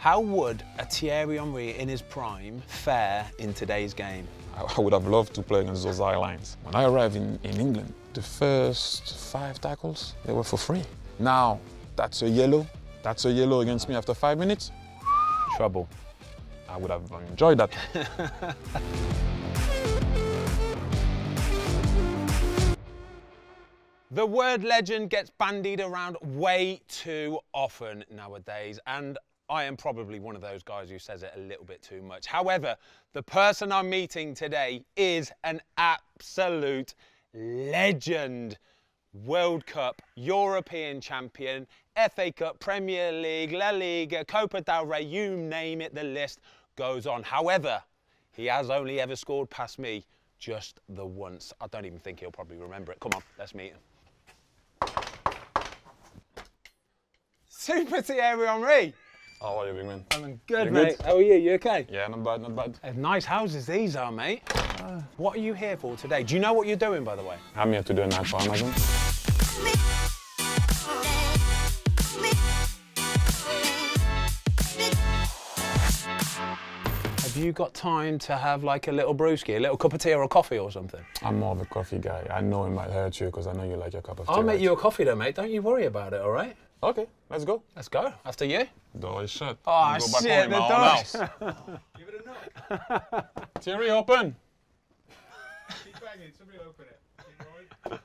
How would a Thierry Henry in his prime fare in today's game? I would have loved to play against those lines. When I arrived in, in England, the first five tackles, they were for free. Now, that's a yellow. That's a yellow against me after five minutes. Trouble. I would have enjoyed that. The word legend gets bandied around way too often nowadays, and I am probably one of those guys who says it a little bit too much. However, the person I'm meeting today is an absolute legend. World Cup, European champion, FA Cup, Premier League, La Liga, Copa del Rey, you name it, the list goes on. However, he has only ever scored past me just the once. I don't even think he'll probably remember it. Come on, let's meet him. Super Thierry Henry. How are you, big man? I'm good, You mate. good? How are you? You okay? Yeah, not bad, not bad. Uh, Nice houses these are, mate. Uh, what are you here for today? Do you know what you're doing, by the way? I'm here to do a night for Amazon. Have you got time to have like a little brewski, a little cup of tea or a coffee or something? I'm more of a coffee guy. I know it might hurt you because I know you like your cup of tea. I'll make right? you a coffee though, mate. Don't you worry about it, all right? Okay, let's go. Let's go. After you. Door is shut. Oh, go back shit, home the my own door's- house. Give it a knock. Thierry, open. Keep banging, somebody open it.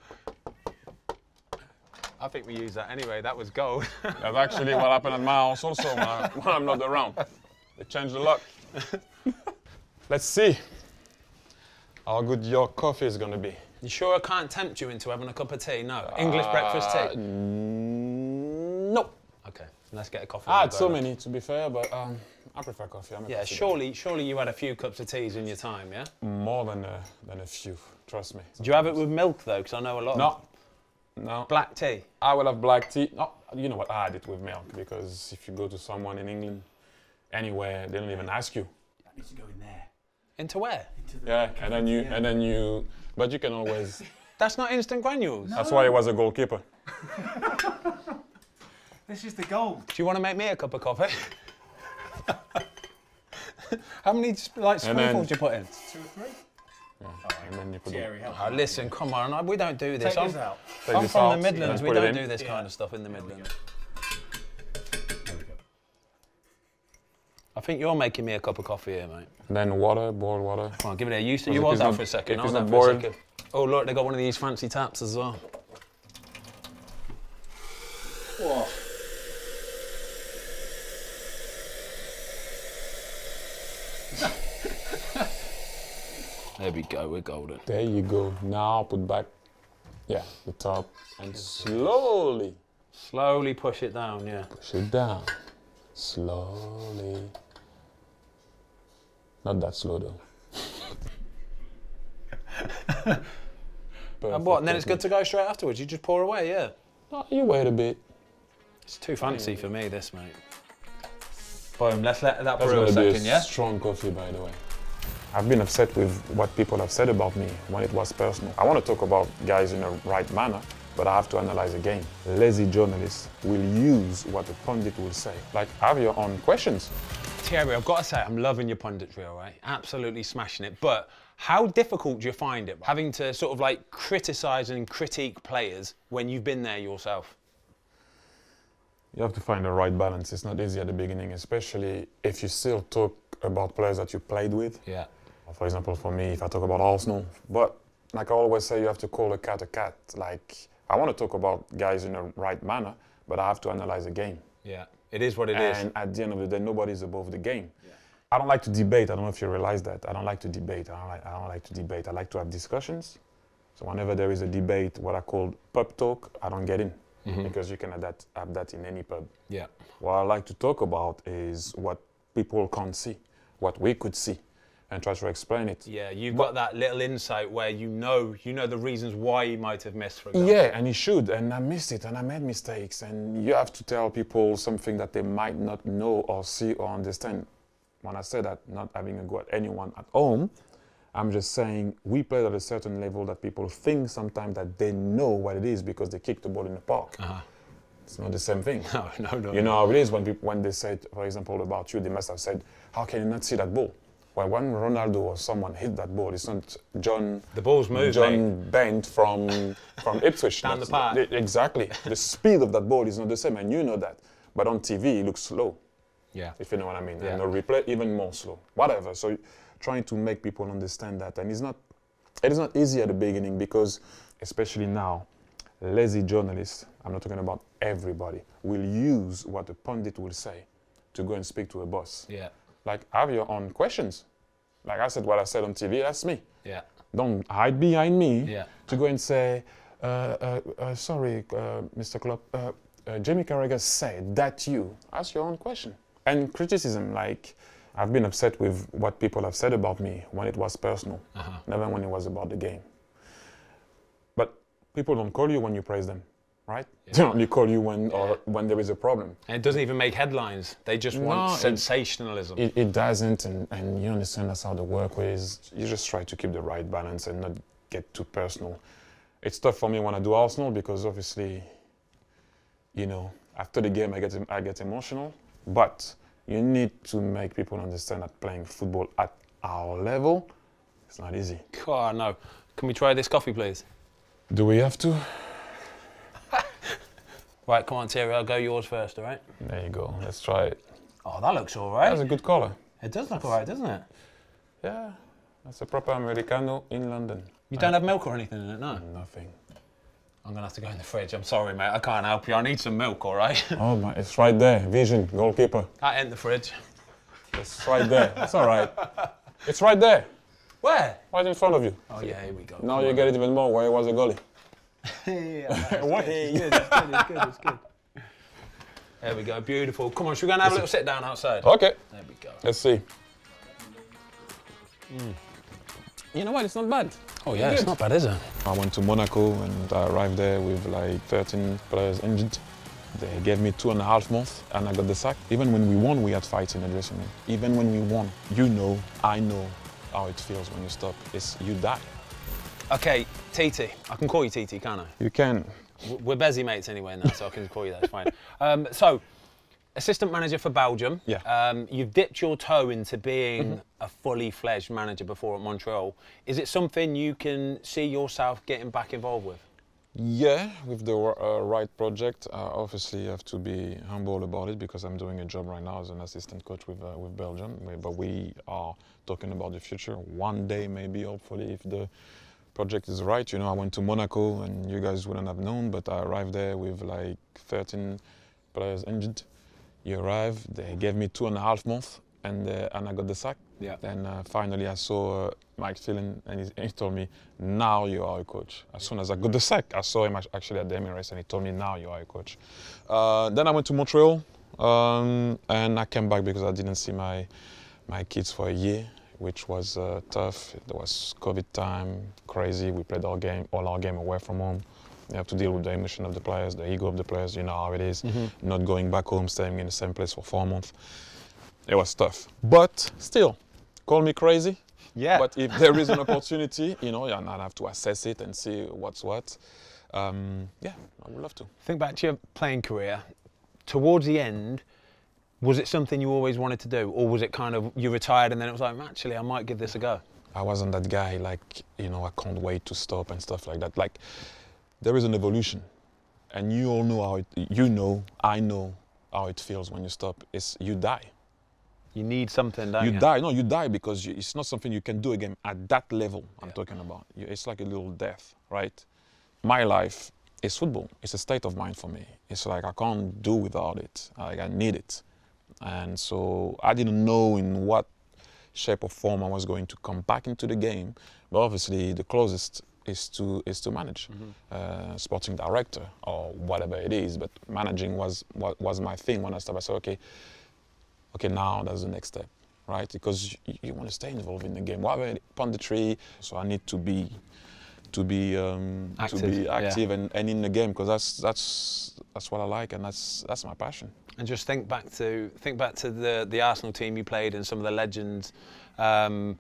I think we use that anyway. That was gold. That's actually what happened at my house also when, I, when I'm not around. They changed the lock. Let's see how good your coffee is gonna be. you sure I can't tempt you into having a cup of tea? No. English breakfast Uh, tea? Nope. Let's get a coffee. I had go so then. many to be fair, but um, I prefer coffee. I'm a Yeah, coffee guy. surely, surely you had a few cups of teas in your time, yeah? More than a, than a few, trust me. Do you have it with milk though? Because I know a lot. No, Of no. black tea. I will have black tea. No, you know what? I had it with milk because if you go to someone in England, anywhere, they don't even ask you. That needs to go in there. Into where? Into the Yeah, and then you, Yeah. and then you, but you can always. That's not instant granules. That's why he was a goalkeeper. This is the gold. Do you want to make me a cup of coffee? How many like And then- spoonfuls do you put in? Two or three. Yeah. And then you put the- Thierry, help. Oh, listen, come on, I- we don't do this. Take I'm, this out. I'm from out the and Midlands. We don't do this Yeah. kind of stuff in the Midlands. There we go. I think you're making me a cup of coffee here, mate. And Then water, boiled water. Come on, give it a. You, you if hold that for a second. if Hold that for a second. Oh, look, they got one of these fancy taps as well. We go. We're golden. There you go. Now put back, yeah, the top, and slowly Slowly push it down. Yeah. push it down. Slowly. Not that slow though. And what? And then it's good to go straight afterwards. You just pour away. Yeah. No, you wait a bit. It's too fancy for me, this, mate. Boom. Let's let that That's brew a second. a Yeah. strong coffee, by the way. I've been upset with what people have said about me when it was personal. I want to talk about guys in a right manner, but I have to analyze the game. Lazy journalists will use what the pundit will say. Like, have your own questions. Thierry, I've got to say, I'm loving your punditry, all right? Absolutely smashing it. But how difficult do you find it having to sort of like criticise and critique players when you've been there yourself? You have to find the right balance. It's not easy at the beginning, especially if you still talk about players that you played with. Yeah. For example, for me, if I talk about Arsenal, but like I always say, you have to call a cat a cat. Like, I want to talk about guys in a right manner, but I have to analyze the game. Yeah. It is what it is. and at the end of the day, nobody's above the game. I don't like to debate. I don't know if you realize that. I don't like to debate. I don't like, I don't like to debate. I like to have discussions. So whenever there is a debate, what I call pub talk, I don't get in mm-hmm. because you can have that, have that in any pub. Yeah. What I like to talk about is what people can't see, what we could see, and try to explain it. Yeah, you've got that little insight where you know you know the reasons why you might have missed, for example. Yeah, and he should. And I missed it, and I made mistakes. And you have to tell people something that they might not know or see or understand. When I say that, not having a go at anyone at home, I'm just saying we play at a certain level that people think sometimes that they know what it is because they kick the ball in the park. Uh-huh. It's not the same thing. No, no, no. You know how it is when people, when they said, for example, about you, they must have said, "How can you not see that ball?" Well, when Ronaldo or someone hit that ball, it's not John. The ball's moved, John Bent from from Ipswich. Down the. Exactly. the speed of that ball is not the same, and you know that. But on TV, it looks slow. Yeah. If you know what I mean. Yeah. And the replay even more slow. Whatever. So trying to make people understand that, and it's not. It is not easy at the beginning because, especially now, lazy journalists. I'm not talking about everybody. Will use what a pundit will say to go and speak to a boss. Yeah. Like have your own questions. Like I said, what I said on TV, that's me. Yeah. Don't hide behind me Yeah. to go and say, uh, uh, uh, sorry, uh, Mr. Klopp, uh, uh, Jamie Carragher said that you. Ask your own question. And criticism, like I've been upset with what people have said about me when it was personal, Uh-huh. never when it was about the game. But people don't call you when you praise them, right? They only call you when uh, or when there is a problem. And it doesn't even make headlines. They just want No, it- sensationalism. It, it doesn't, and, and you understand that's how the work is. You just try to keep the right balance and not get too personal. It's tough for me when I do Arsenal because obviously, you know, after the game I get I get emotional. But you need to make people understand that playing football at our level, it's not easy. God, no. Can we try this coffee, please? Do we have to? Right, come on, Terry, I'll go yours first, all right? There you go. Let's try it. Oh, that looks all right. That's a good color. It does look all right, doesn't it? Yeah, that's a proper Americano in London. You don't have milk or anything in it, no? Nothing. I'm gonna have to go in the fridge. I'm sorry, mate. I can't help you. I need some milk, all right? Oh my, it's right there. Vision, goalkeeper. I in the fridge. It's right there. It's all right. It's right there, Where? right in front of you. Oh yeah, here we go. Now you get it even more where it was a goalie. What? It's good. It's good. It's good. It's good. There we go. Beautiful. Come on, should we go and have a little sit down outside? Okay, There we go. let's see. You know what? It's not bad. Oh yeah, it's not bad, is it? I went to Monaco and I arrived there with like 13 players injured. They gave me two and a half months and I got the sack. Even when we won, we had fights in the dressing room. Even when we won, you know, I know how it feels when you stop. It's you die. Okay, TT. I can call you TT, can't I? You can. We're busy mates anyway now, so I can call you that. It's fine. Um, so, assistant manager for Belgium. Yeah. Um, you've dipped your toe into being a fully fledged manager before at Montreal. Is it something you can see yourself getting back involved with? Yeah, with the uh, right project, I obviously have to be humble about it because I'm doing a job right now as an assistant coach with uh, with Belgium. But we are talking about the future. One day, maybe, hopefully, if the project is right. You know, I went to Monaco, and you guys wouldn't have known, but I arrived there with like 13 players injured. You arrive, they gave me two and a half months, and uh, and I got the sack. Yeah. Then uh, finally, I saw uh, Mike Phelan, and he, he told me, "Now you are a coach." As soon as I got the sack, I saw him actually at the Emirates, and he told me, "Now you are a coach." Uh, then I went to Montreal, um, and I came back because I didn't see my my kids for a year, which was uh, tough. It was COVID time, crazy. We played our game, all our game away from home. You have to deal with the emotion of the players, the ego of the players. You know how it is. Not going back home, staying in the same place for four months. It was tough, but still, call me crazy. Yeah. But if there is an opportunity, you know, and I have to assess it and see what's what. Um, yeah, I would love to. Think back to your playing career. Towards the end, was it something you always wanted to do, or was it kind of you retired and then it was like, actually, I might give this a go? I wasn't that guy like, you know, I can't wait to stop and stuff like that. Like, there is an evolution. And you all know how it, you know, I know how it feels when you stop. It's you die. You need something, you you? die. No, you die because you, it's not something you can do again at that level I'm Yeah. talking about. You, it's like a little death, right? My life is football. It's a state of mind for me. It's like I can't do without it. Like I need it. And so I didn't know in what shape or form I was going to come back into the game. But obviously, the closest is to is to manage, uh, sporting director or whatever it is. But managing was was, was my thing when I started. I said, okay, okay, now that's the next step, right? Because you, you want to stay involved in the game. Whatever punditry, so I need to be to be um, Active, to be yeah. active and, and in the game because that's that's that's what I like and that's that's my passion. And just think back to think back to the the Arsenal team you played and some of the legends, um,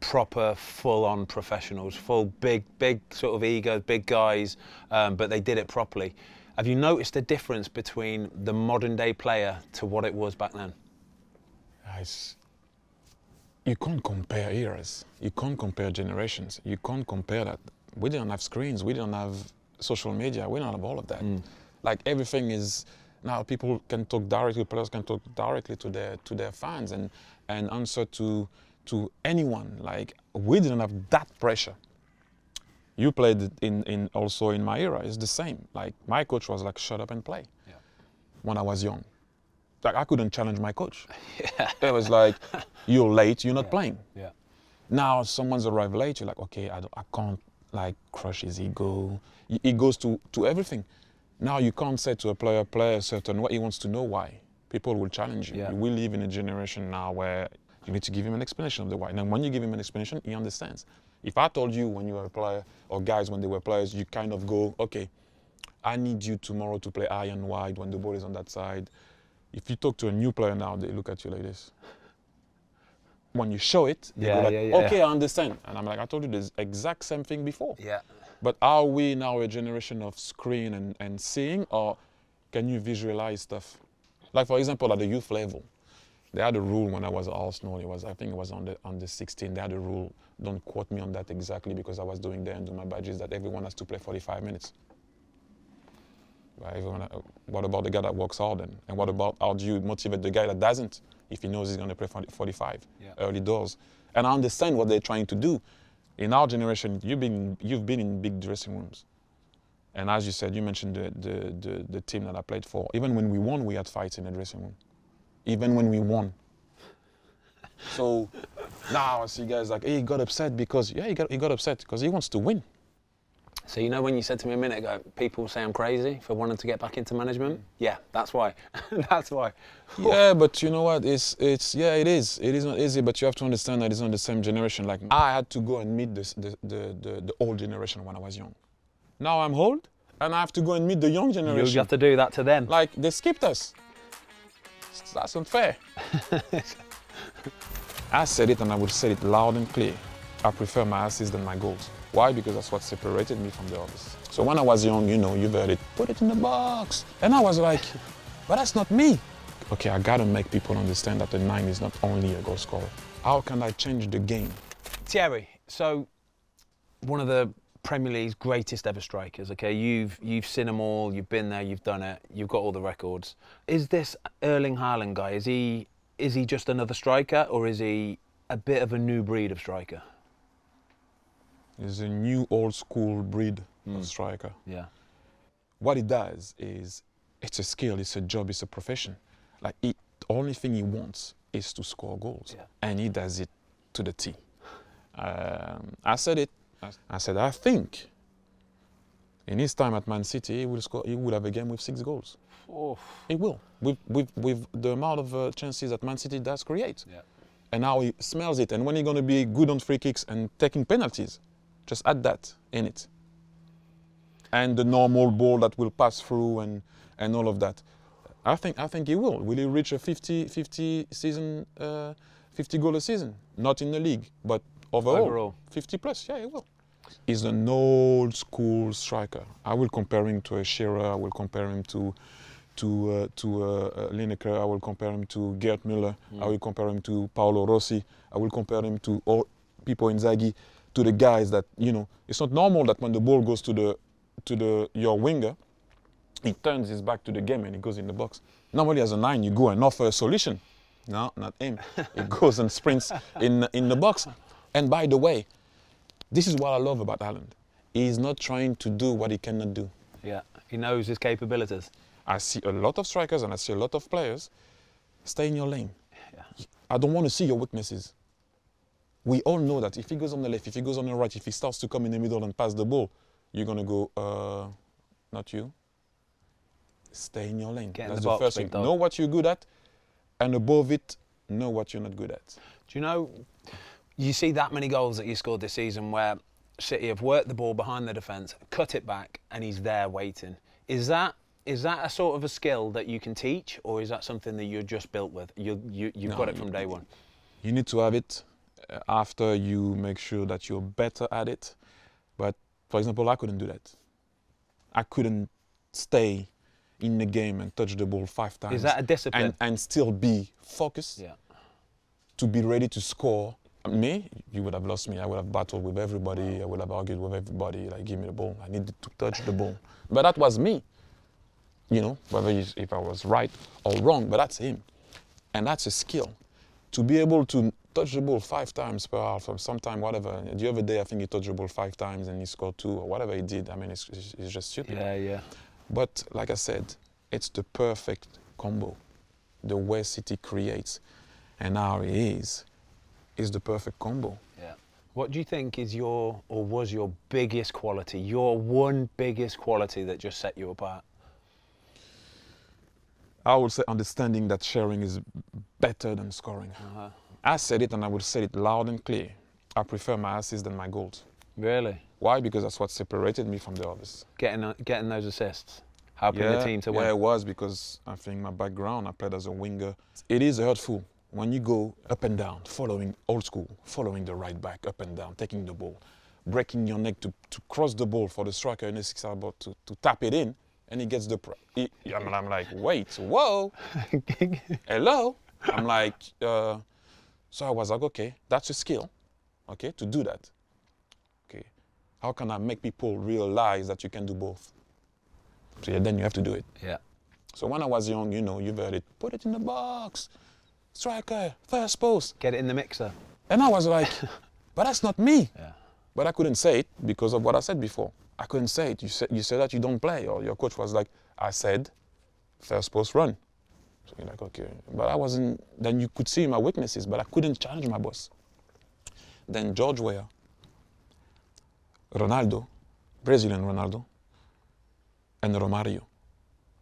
proper full-on professionals, full big big sort of egos, big guys, um, but they did it properly. Have you noticed the difference between the modern day player to what it was back then? Guys, you can't compare eras. You can't compare generations. You can't compare that. We didn't have screens. We didn't have social media. We don't have all of that. Like everything is now. People can talk directly. Players can talk directly to their to their fans and and answer to to anyone. Like we didn't have that pressure. You played in in also in my era. It's the same. Like my coach was like, shut up and play. Yeah. When I was young, like I couldn't challenge my coach. yeah. It was like, you're late, you're not playing. Yeah. Now someone's arrived late, you're like, okay, I, don't, I can't like crush his ego. It goes to, to everything. Now you can't say to a player, play a certain way. He wants to know why. People will challenge you. Yeah. We live in a generation now where you need to give him an explanation of the why. Now when you give him an explanation, he understands. If I told you when you were a player, or guys when they were players, you kind of go, okay, I need you tomorrow to play high and wide when the ball is on that side. If you talk to a new player now, they look at you like this. When you show it, they Yeah, go like, yeah, yeah. okay, I understand. And I'm like, I told you the exact same thing before. Yeah. But are we now a generation of screen and, and seeing, or can you visualize stuff? Like for example, at the youth level, they had a rule when I was at Arsenal. It was, I think, it was on the on the 16. They had a rule. Don't quote me on that exactly because I was doing there and doing my badges that everyone has to play 45 minutes. Everyone, uh, what about the guy that works hard then? And what about how do you motivate the guy that doesn't if he knows he's going to play 45 Yeah. early doors? And I understand what they're trying to do. In our generation, you've been you've been in big dressing rooms, and as you said, you mentioned the the, the, the team that I played for. Even when we won, we had fights in the dressing room. Even when we won. So now I see guys like, hey, he got upset because yeah, he got he got upset because he wants to win. So you know when you said to me a minute ago, people say I'm crazy for wanting to get back into management? Mm. Yeah, that's why. that's why. Yeah, but you know what? It's it's yeah, it is. It is not easy, but you have to understand that it's not the same generation. Like I had to go and meet this, the, the the the old generation when I was young. Now I'm old, and I have to go and meet the young generation. You have to do that to them. Like they skipped us. That's unfair. I said it, and I will say it loud and clear. I prefer my assists than my goals. Why? Because that's what separated me from the others. So when I was young, you know, you've heard it, put it in the box. And I was like, but that's not me. Okay, I gotta make people understand that the nine is not only a goal scorer. How can I change the game? Thierry, so one of the Premier League's greatest ever strikers. Okay, you've you've seen them all. You've been there. You've done it. You've got all the records. Is this Erling Haaland guy? Is he is he just another striker, or is he a bit of a new breed of striker? It's a new old school breed of striker. Yeah. what he does is it's a skill, it's a job, it's a profession. Like he, the only thing he wants is to score goals, Yeah. and he does it to the T. Um, I said it. I- said I think in his time at Man City, he will score. He will have a game with six goals. Oh. He will with with with the amount of uh, chances that Man City does create. Yeah. And now he smells it. And when he's going to be good on free kicks and taking penalties, just add that in it. And the normal ball that will pass through and, and all of that. I think I think he will. Will he reach a 50, 50 season, uh, 50 goal a season? Not in the league, but overall, Overall. 50 plus. Yeah, he will. He's an old school striker. I will compare him to a Shearer. I will compare him to to uh, to uh, uh, Lineker. I will compare him to Gerd Müller. I will compare him to Paolo Rossi. I will compare him to all Pippo Inzaghi, to the guys that you know. It's not normal that when the ball goes to the to the your winger, he turns his back to the game and he goes in the box. Normally, as a nine, you go and offer a solution. No, not him. he goes and sprints in in the box. And by the way, this is what I love about Haaland. He's not trying to do what he cannot do. Yeah. He knows his capabilities. I see a lot of strikers and I see a lot of players stay in your lane. Yeah. I don't want to see your weaknesses. We all know that if he goes on the left, if he goes on the right, if he starts to come in the middle and pass the ball, you're going to go, uh, not you. Stay in your lane. Get That's the the, first thing. dog. Know what you're good at, and above it, know what you're not good at. Do you know, you see that many goals that you scored this season where City have worked the ball behind the defence, cut it back, and he's there waiting. Is that is that a sort of a skill that you can teach, or is that something that you're just built with? You, you, you've No, got it from day one. You need to have it after you make sure that you're better at it. But for example, I couldn't do that. I couldn't stay in the game and touch the ball five times. that a discipline? And, and still be focused Yeah. to be ready to score. Me, you would have lost me. I would have battled with everybody. I would have argued with everybody. Like, give me the ball. I needed to touch the ball. But that was me. You know, whether if I was right or wrong, but that's him. And that's a skill. To be able to touch the ball five times per half, or sometime, whatever. The other day, I think he touched the ball five times and he scored two, or whatever he did. I mean, it's, it's, just stupid. Yeah, yeah. But like I said, it's the perfect combo. The way City creates and how it is, is the perfect combo. Yeah. What do you think is your or was your biggest quality? Your one biggest quality that just set you apart? I would say understanding that sharing is better than scoring. Uh-huh. I said it and I will say it loud and clear. I prefer my assists than my goals. Really? Why? Because that's what separated me from the others. Getting uh, getting those assists, helping the team to win. Yeah, it was because I think my background, I played as a winger. It is hurtful when you go up and down, following old school, following the right back up and down, taking the ball, breaking your neck to, to cross the ball for the striker in the six yard box to, to tap it in, and he gets the. Pr- he, I'm, I'm like, wait, whoa, hello. I'm like, uh, so I was like, okay, that's a skill, okay, to do that. Okay, how can I make people realize that you can do both? So yeah, then you have to do it. yeah. So when I was young, you know, you've heard it, put it in the box, striker, first post. Get it in the mixer. And I was like, but that's not me. Yeah. But I couldn't say it because of what I said before. I couldn't say it. You said, you said that you don't play, or your coach was like, I said, first post run. So you're like, okay. But I wasn't, then you could see my weaknesses, but I couldn't challenge my boss. Then George Weah, Ronaldo, Brazilian Ronaldo, and Romario.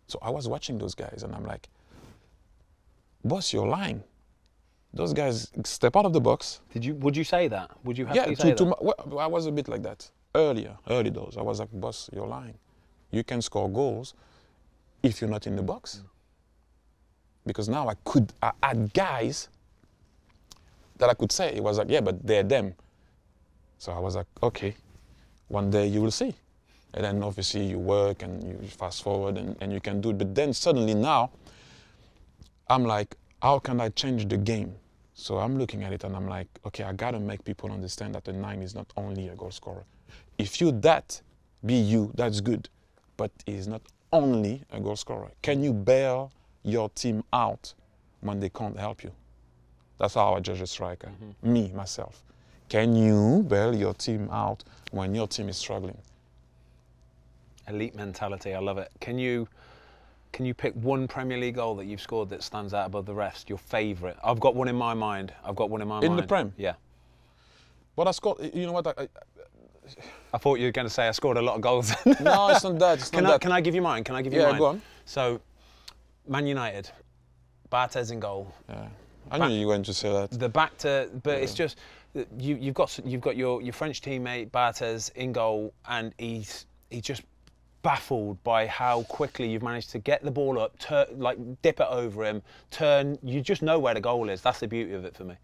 So I was watching those guys and I'm like, boss, you're lying. Those guys step out of the box. Did you? Would you say that? Would you have Yeah, to say to, to my, well, I was a bit like that earlier, early doors. I was like, boss, you're lying. You can score goals if you're not in the box. Mm. Because now I could, I had guys that I could say, it was like, yeah, but they're them. So I was like, okay, one day you will see. And then obviously you work and you fast forward and, and you can do it. But then suddenly now, I'm like, how can I change the game? So I'm looking at it and I'm like, okay, I gotta make people understand that the nine is not only a goal scorer. If you that, be you, that's good. But he's not only a goal scorer. Can you bail your team out when they can't help you? That's how I judge a striker. Mm-hmm. Me, myself. Can you bail your team out when your team is struggling? Elite mentality. I love it. Can you? Can you pick one Premier League goal that you've scored that stands out above the rest? Your favourite? I've got one in my mind. I've got one in my In mind. In the Prem? Yeah. But I scored, you know what? I, I, I thought you were going to say I scored a lot of goals. no, it's not that. It's can not I? that. Can I give you mine? Can I give you Yeah, mine? go on. So, Man United, Barthez in goal. Yeah. I knew you were going to say that. The back to, but it's just you, you've got you've got your, your French teammate Barthez in goal, and he's he's just baffled by how quickly you've managed to get the ball up, tur- like dip it over him, turn. You just know where the goal is. That's the beauty of it for me.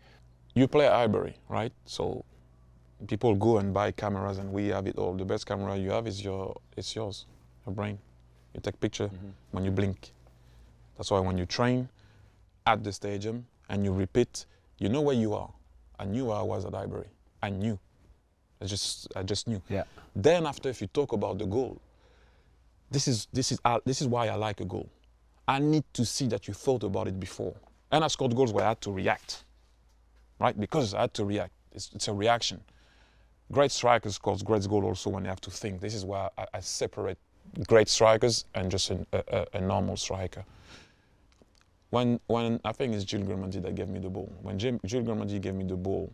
you play at Highbury, right? So people go and buy cameras, and we have it all. The best camera you have is your, it's yours, your brain. You take picture when you blink. That's why when you train at the stadium and you repeat, you know where you are. I knew where I was at Highbury. I knew. I just, I just knew. Yeah. Then after, if you talk about the goal, this is this is uh, this is why I like a goal. I need to see that you thought about it before. And I scored goals where I had to react, right? Because I had to react. It's, it's a reaction. Great strikers scores great goal also when they have to think. This is why I, I separate great strikers and just an, a, a, normal striker. When when I think it's Gilles Grimandi that gave me the ball. When Jim, Gilles Grimandi gave me the ball,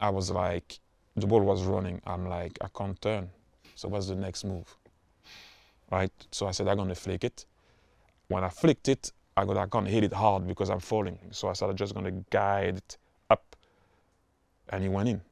I was like, the ball was running. I'm like, I can't turn. So what's the next move? Right? So I said, I'm gonna flick it. When I flicked it, I got I can't hit it hard because I'm falling. So I said I'm just gonna guide it up. And he went in.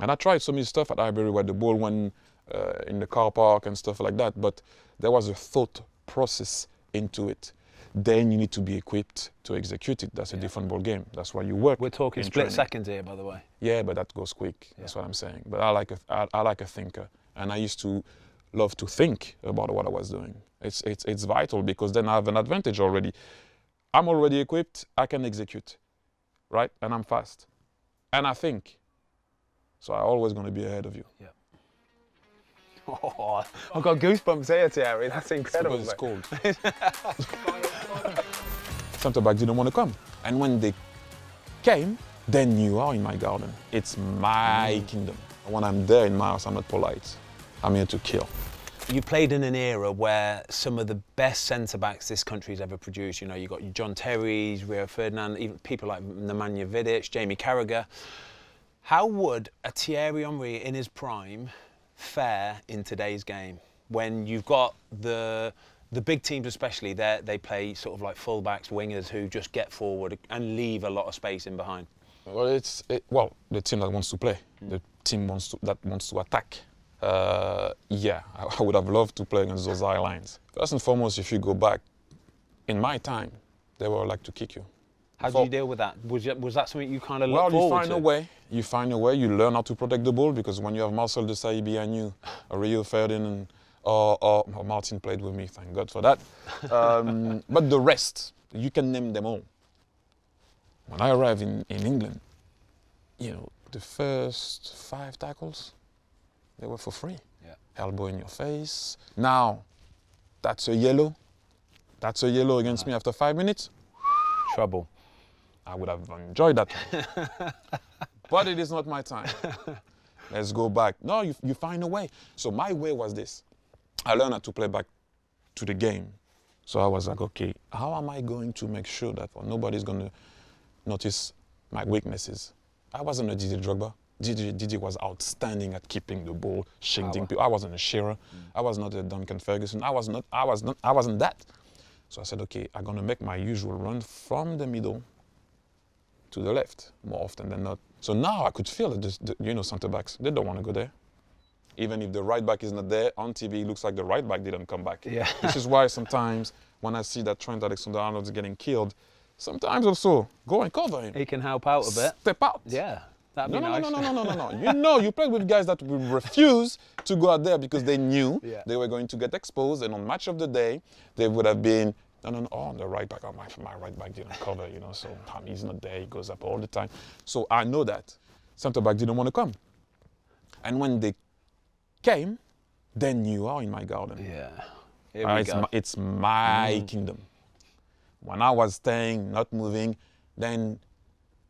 And I tried so many stuff at Highbury where the ball went uh, in the car park and stuff like that, but there was a thought process into it. Then you need to be equipped to execute it. That's a different ball game. That's why you work. We're talking in split training. seconds here, by the way. Yeah, but that goes quick. That's what I'm saying. But I like a, I, I like a thinker, and I used to love to think about what I was doing. It's, it's, it's vital because then I have an advantage already. I'm already equipped, I can execute, right? And I'm fast. And I think. So I'm always going to be ahead of you. Yeah. Oh, I've got goosebumps here, Thierry. That's incredible. Because it's cold. Centre back didn't want to come. And when they came, then you are in my garden. It's my mm. kingdom. When I'm there in my house, I'm not polite. I'm here to kill. You played in an era where some of the best centre backs this country's ever produced. You know, you've got John Terry's, Rio Ferdinand, even people like Nemanja Vidic, Jamie Carragher. How would a Thierry Henry in his prime fare in today's game when you've got the the big teams, especially, they they play sort of like fullbacks, wingers who just get forward and leave a lot of space in behind. Well, it's it, well the team that wants to play, the team wants to, that wants to attack. Uh, yeah, I, I would have loved to play against those high lines. First and foremost, if you go back, in my time, they were like to kick you. How do you deal with that? Was, that- was that something you kind of Well, look you find to? a way. You find a way. You learn how to protect the ball because when you have Marcel Desailly behind you, Rio Ferdinand, or, or, or Martin played with me, thank God for that. Um, but the rest, you can name them all. When I arrived in, in England, you know, the first five tackles, they were for free. Yeah. Elbow in your face. Now, that's a yellow. That's a yellow against me after five minutes. Trouble. I would have enjoyed that. but it is not my time. Let's go back. No, you, you find a way. So my way was this. I learned how to play back to the game. So I was like, okay, how am I going to make sure that nobody's going to notice my weaknesses? I wasn't a Didier Drogba. Didier, Didier was outstanding at keeping the ball, shielding people. I wasn't a Shearer. Mm. I was not a Duncan Ferguson. I was not. I was not. I wasn't that. So I said, okay, I'm gonna make my usual run from the middle to the left more often than not. So now I could feel that this, the, you know centre backs they don't want to go there. Even if the right back is not there on TV, it looks like the right back didn't come back. Yeah. this is why sometimes when I see that Trent Alexander-Arnold is getting killed, sometimes also go and cover him. He can help out a bit. Step out. Yeah, that'd No, be no, nice. no, no, no, no, no, no. You know, you played with guys that would refuse to go out there because they knew Yeah. they were going to get exposed, and on match of the day, they would have been. No, no, no. Oh, the right back. Oh, my, my right back didn't cover, you know. So um, he's not there. He goes up all the time. So I know that centre back didn't want to come, and when they came, then you are in my garden. Yeah. Here Uh, we it's, go. my, it's my kingdom. When I was staying, not moving, then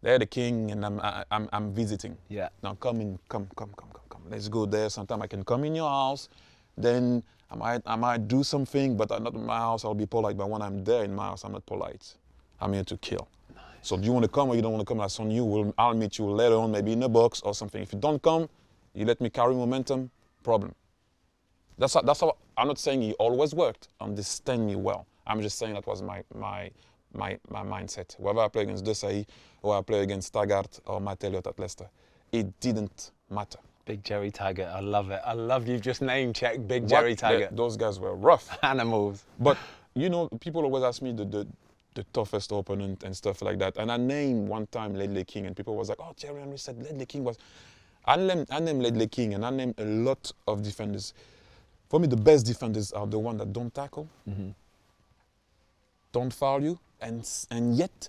they're the king and I'm, I, I'm, I'm visiting. Yeah. Now come in, come, come, come, come, come. Let's go there. Sometime I can come in your house. Then I might, I might do something, but I'm not in my house. I'll be polite. But when I'm there in my house, I'm not polite. I'm here to kill. So do you want to come or you don't want to come? That's on you. We'll, I'll meet you later on, maybe in a box or something. If you don't come, you let me carry momentum. Problem. That's how, that's how I'm not saying he always worked. Understand me well. I'm just saying that was my my my, my mindset. Whether I play against Desailly or I play against Taggart or Matt Elliott at Leicester, it didn't matter. Big Gerry Taggart. I love it. I love you've just name checked Big Jerry What- Taggart. the- those guys were rough. Animals. But you know, people always ask me the, the, the toughest opponent and stuff like that. And I named one time Ledley King, and people was like, "Oh, Thierry Henry said Ledley King was." I named I named Ledley King, and I named a lot of defenders. For me, the best defenders are the ones that don't tackle, mm-hmm. don't foul you, and and yet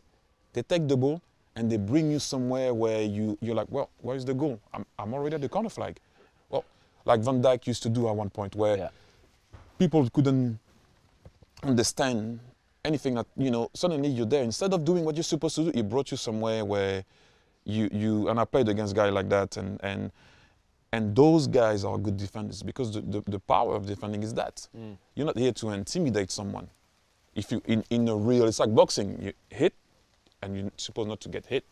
they take the ball and they bring you somewhere where you you're like, well, where's the goal? I'm I'm already at the corner flag. Well, like Van Dijk used to do at one point, where Yeah. people couldn't understand anything that you know suddenly you're there instead of doing what you're supposed to do he brought you somewhere where you you and i played against guys like that and and and those guys are good defenders because the, the, the power of defending is that mm. you're not here to intimidate someone if you in, in a real it's like boxing you hit and you're supposed not to get hit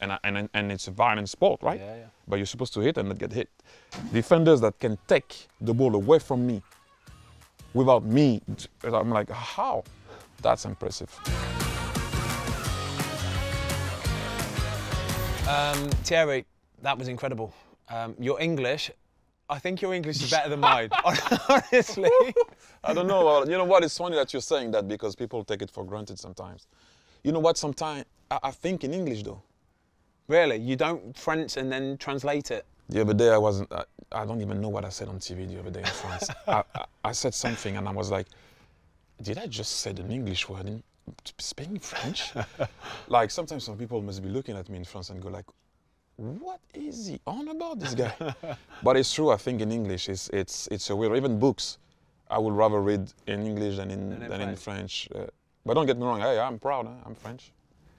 and, and and it's a violent sport right Yeah, yeah. but you're supposed to hit and not get hit defenders that can take the ball away from me without me, I'm like, how? That's impressive. Um, Thierry, that was incredible. Um, your English, I think your English is better than mine. Honestly. I don't know. You know what? It's funny that you're saying that because people take it for granted sometimes. You know what? Sometimes I, I think in English though. Really? You don't French and then translate it? The other day I wasn't. I, I don't even know what I said on TV the other day in France. I, I, I said something and I was like, did I just say an English word in speaking French? like sometimes some people must be looking at me in France and go like, what is he on about this guy? but it's true. I think in English it's it's it's a weird. Even books, I would rather read in English than in Than in than in French. Uh, but don't get me wrong. Hey, I'm proud. Huh? I'm French,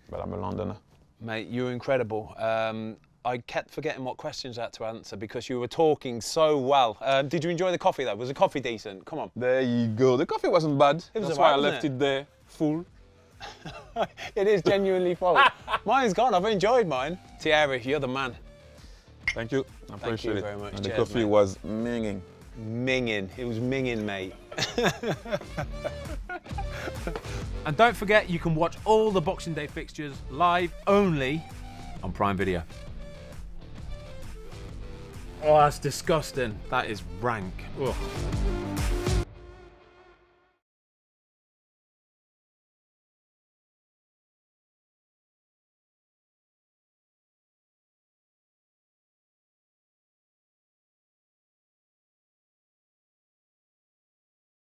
but I'm a Londoner. Mate, you were incredible. Um, I kept forgetting what questions I had to answer because you were talking so well. Um, did you enjoy the coffee though? Was the coffee decent? Come on. There you go. The coffee wasn't bad. It was That's why I left it? it there full. it is genuinely full. Mine's gone. I've enjoyed mine. Thierry, you're the man. Thank you. I appreciate you it. very much. And the coffee mate. was minging. Minging. It was minging, mate. And don't forget, you can watch all the Boxing Day fixtures live only on Prime Video. Oh, that's disgusting. That is rank. Ugh.